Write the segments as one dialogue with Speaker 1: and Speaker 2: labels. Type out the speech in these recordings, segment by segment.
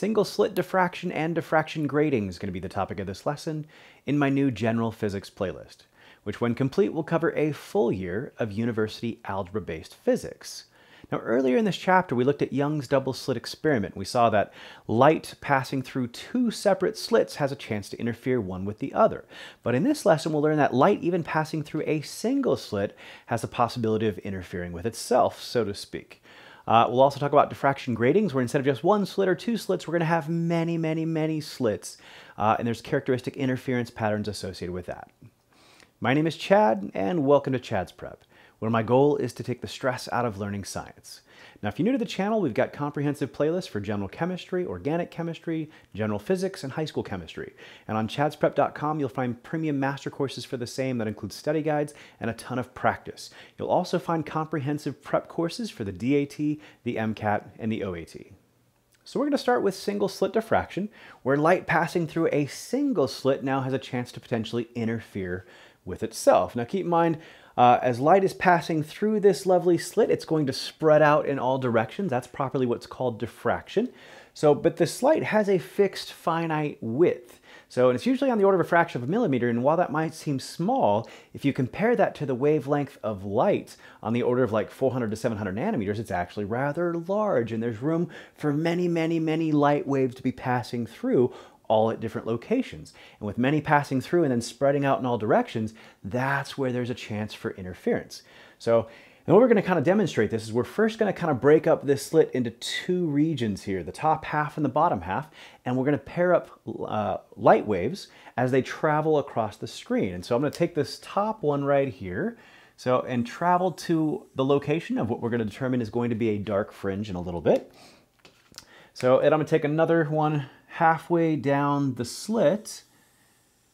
Speaker 1: Single slit diffraction and diffraction grating is going to be the topic of this lesson in my new general physics playlist, which when complete will cover a full year of university algebra-based physics. Now earlier in this chapter we looked at Young's double slit experiment. We saw that light passing through two separate slits has a chance to interfere one with the other. But in this lesson we'll learn that light even passing through a single slit has the possibility of interfering with itself, so to speak. Uh, we'll also talk about diffraction gratings, where instead of just one slit or two slits, we're going to have many, many, many slits. Uh, and there's characteristic interference patterns associated with that. My name is Chad, and welcome to Chad's Prep, where my goal is to take the stress out of learning science. Now, if you're new to the channel, we've got comprehensive playlists for general chemistry, organic chemistry, general physics, and high school chemistry. And on chadsprep.com, you'll find premium master courses for the same that include study guides and a ton of practice. You'll also find comprehensive prep courses for the DAT, the MCAT, and the OAT. So we're going to start with single slit diffraction, where light passing through a single slit now has a chance to potentially interfere with itself. Now keep in mind, uh, as light is passing through this lovely slit, it's going to spread out in all directions. That's properly what's called diffraction. So, but this light has a fixed finite width. So, and it's usually on the order of a fraction of a millimeter, and while that might seem small, if you compare that to the wavelength of light on the order of like 400 to 700 nanometers, it's actually rather large, and there's room for many, many, many light waves to be passing through all at different locations. And with many passing through and then spreading out in all directions, that's where there's a chance for interference. So, and what we're going to kind of demonstrate this is we're first going to kind of break up this slit into two regions here, the top half and the bottom half, and we're going to pair up uh, light waves as they travel across the screen. And so I'm to take this top one right here, so and travel to the location of what we're going to determine is going to be a dark fringe in a little bit. So and I'm to take another one halfway down the slit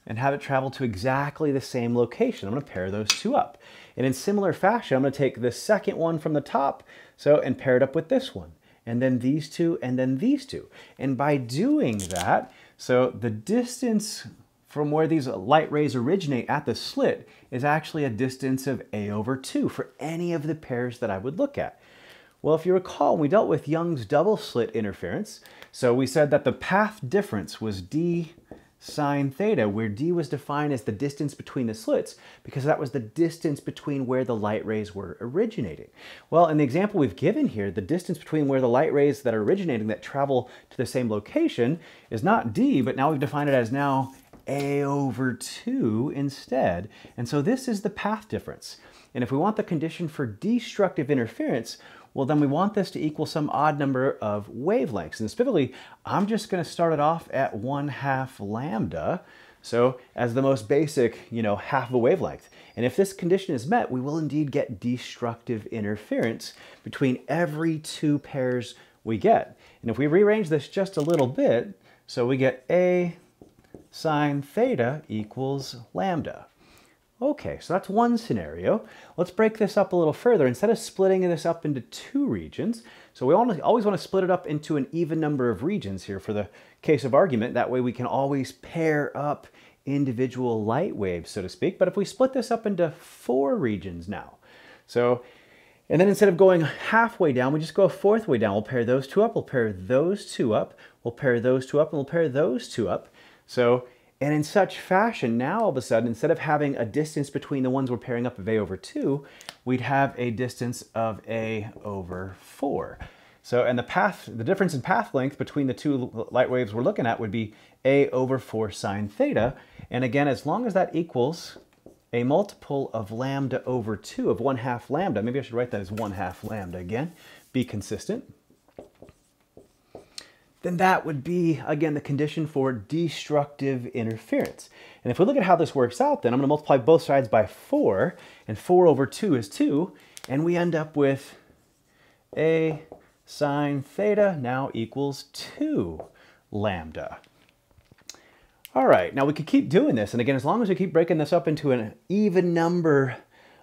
Speaker 1: and have it travel to exactly the same location. I'm going to pair those two up. And in similar fashion, I'm going to take the second one from the top so and pair it up with this one. And then these two, and then these two. And by doing that, so the distance from where these light rays originate at the slit is actually a distance of a over 2 for any of the pairs that I would look at. Well, if you recall, we dealt with Young's double slit interference. So we said that the path difference was d sine theta, where d was defined as the distance between the slits, because that was the distance between where the light rays were originating. Well, in the example we've given here, the distance between where the light rays that are originating that travel to the same location is not d, but now we've defined it as now a over 2 instead. And so this is the path difference. And if we want the condition for destructive interference, well then we want this to equal some odd number of wavelengths. And specifically, I'm just going to start it off at 1 half lambda, so as the most basic, you know, half of a wavelength. And if this condition is met, we will indeed get destructive interference between every two pairs we get. And if we rearrange this just a little bit, so we get A sine theta equals lambda. Okay, so that's one scenario. Let's break this up a little further. Instead of splitting this up into two regions, so we always want to split it up into an even number of regions here for the case of argument. That way we can always pair up individual light waves, so to speak. But if we split this up into four regions now, so, and then instead of going halfway down, we just go a fourth way down. We'll pair those two up, we'll pair those two up, we'll pair those two up, and we'll pair those two up. So and in such fashion, now all of a sudden, instead of having a distance between the ones we're pairing up of a over 2, we'd have a distance of a over 4. So, and the path, the difference in path length between the two light waves we're looking at would be a over 4 sine theta. And again, as long as that equals a multiple of lambda over 2 of 1 half lambda, maybe I should write that as 1 half lambda again, be consistent then that would be, again, the condition for destructive interference. And if we look at how this works out, then I'm to multiply both sides by 4, and 4 over 2 is 2, and we end up with a sine theta now equals 2 lambda. All right, now we could keep doing this, and again, as long as we keep breaking this up into an even number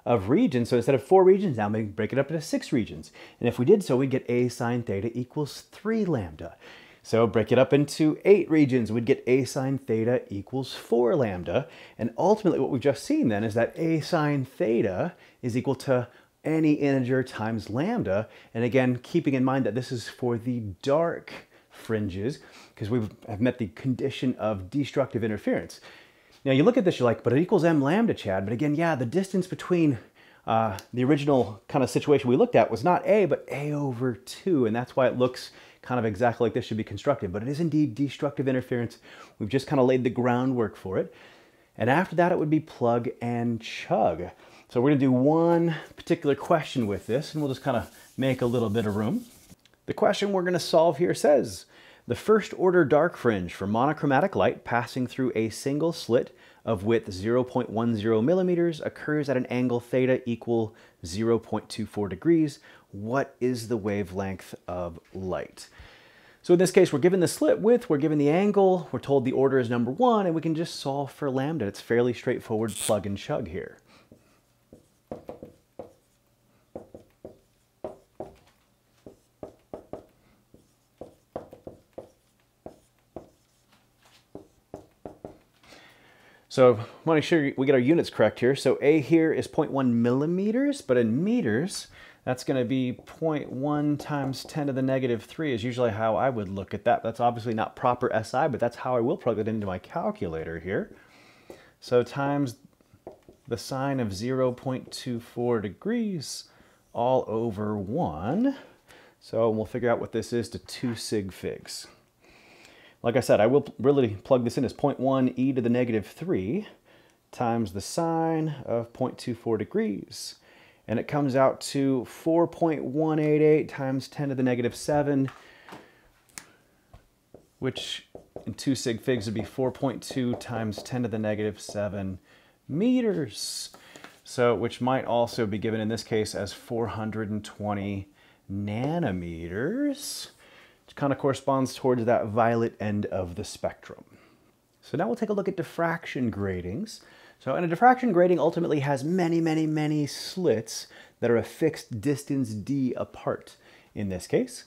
Speaker 1: of regions, so instead of four regions, now we can break it up into six regions. And if we did so, we'd get a sine theta equals 3 lambda. So break it up into eight regions, we'd get a sine theta equals 4 lambda. And ultimately what we've just seen then is that a sine theta is equal to any integer times lambda. And again, keeping in mind that this is for the dark fringes because we have met the condition of destructive interference. Now you look at this, you're like, but it equals m lambda, Chad. But again, yeah, the distance between uh, the original kind of situation we looked at was not a, but a over 2, and that's why it looks kind of exactly like this should be constructed. But it is indeed destructive interference. We've just kind of laid the groundwork for it. And after that, it would be plug and chug. So we're going to do one particular question with this, and we'll just kind of make a little bit of room. The question we're going to solve here says, the first order dark fringe for monochromatic light passing through a single slit of width 0.10 millimeters occurs at an angle theta equal 0.24 degrees. What is the wavelength of light? So in this case, we're given the slit width, we're given the angle, we're told the order is number one, and we can just solve for lambda. It's fairly straightforward plug and chug here. So I want to make sure we get our units correct here. So A here is 0.1 millimeters, but in meters, that's going to be 0.1 times 10 to the negative 3 is usually how I would look at that. That's obviously not proper SI, but that's how I will plug it into my calculator here. So times the sine of 0.24 degrees all over 1. So we'll figure out what this is to 2 sig figs. Like I said, I will really plug this in as 0.1 e to the negative 3 times the sine of 0.24 degrees. And it comes out to 4.188 times 10 to the negative 7, which in 2 sig figs would be 4.2 times 10 to the negative 7 meters. So, which might also be given in this case as 420 nanometers which kind of corresponds towards that violet end of the spectrum. So now we'll take a look at diffraction gratings. So and a diffraction grating ultimately has many, many, many slits that are a fixed distance d apart in this case.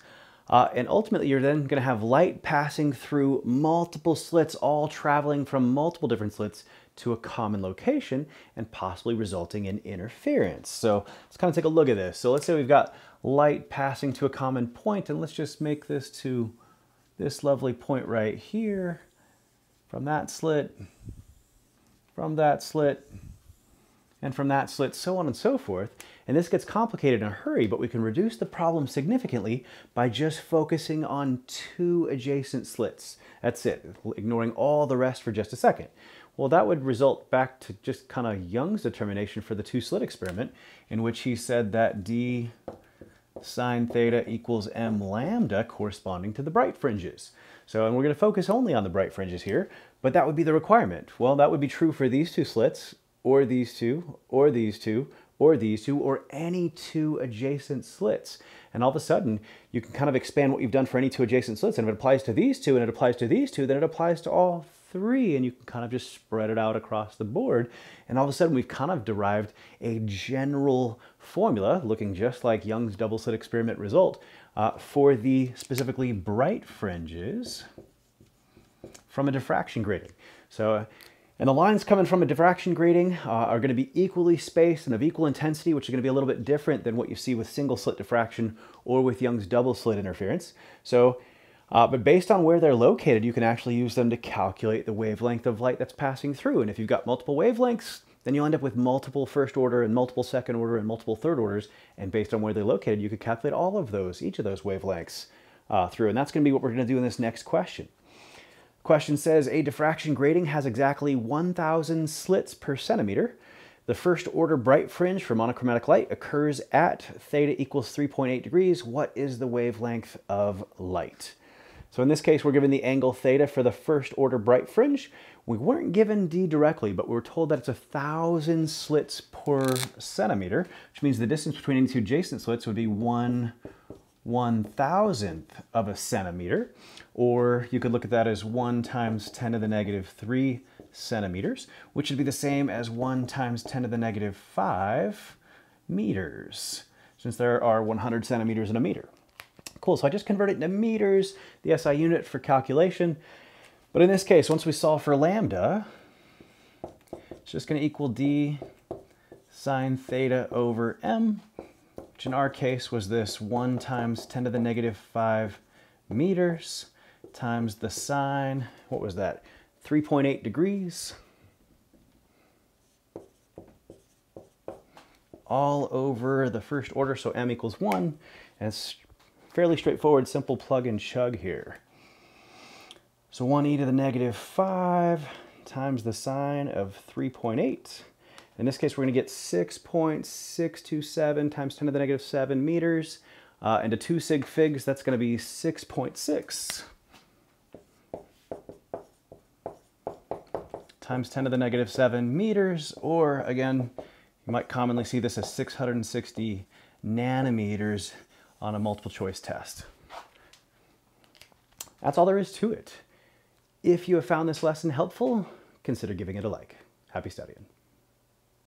Speaker 1: Uh, and ultimately, you're then going to have light passing through multiple slits, all traveling from multiple different slits to a common location and possibly resulting in interference. So let's kind of take a look at this. So let's say we've got light passing to a common point, and let's just make this to this lovely point right here from that slit, from that slit, and from that slit, so on and so forth. And this gets complicated in a hurry, but we can reduce the problem significantly by just focusing on two adjacent slits. That's it, ignoring all the rest for just a second. Well, that would result back to just kind of Young's determination for the two slit experiment, in which he said that d sine theta equals m lambda corresponding to the bright fringes. So, and we're going to focus only on the bright fringes here, but that would be the requirement. Well, that would be true for these two slits, or these two, or these two, or these two, or any two adjacent slits. And all of a sudden, you can kind of expand what you've done for any two adjacent slits. And if it applies to these two and it applies to these two, then it applies to all three. And you can kind of just spread it out across the board. And all of a sudden, we've kind of derived a general formula, looking just like Young's double slit experiment result, uh, for the specifically bright fringes from a diffraction grating. So and the lines coming from a diffraction grating uh, are going to be equally spaced and of equal intensity, which is going to be a little bit different than what you see with single slit diffraction or with Young's double slit interference. So, uh, but based on where they're located, you can actually use them to calculate the wavelength of light that's passing through. And if you've got multiple wavelengths, then you'll end up with multiple first order and multiple second order and multiple third orders. And based on where they're located, you could calculate all of those, each of those wavelengths uh, through. And that's going to be what we're going to do in this next question. Question says a diffraction grating has exactly 1,000 slits per centimeter. The first order bright fringe for monochromatic light occurs at theta equals 3.8 degrees. What is the wavelength of light? So in this case, we're given the angle theta for the first order bright fringe. We weren't given D directly, but we were told that it's a thousand slits per centimeter, which means the distance between any two adjacent slits would be one one thousandth of a centimeter, or you could look at that as 1 times 10 to the negative 3 centimeters, which would be the same as 1 times 10 to the negative 5 meters, since there are 100 centimeters in a meter. Cool, so I just converted it into meters, the SI unit for calculation. But in this case, once we solve for lambda, it's just going to equal d sine theta over m, which in our case was this 1 times 10 to the negative 5 meters times the sine, what was that? 3.8 degrees. All over the first order, so m equals 1. And it's fairly straightforward, simple plug and chug here. So 1 e to the negative 5 times the sine of 3.8. In this case, we're going to get 6.627 times 10 to the negative 7 meters. Uh, into 2 sig figs, that's going to be 6.6 times 10 to the negative 7 meters, or again, you might commonly see this as 660 nanometers on a multiple choice test. That's all there is to it. If you have found this lesson helpful, consider giving it a like. Happy studying.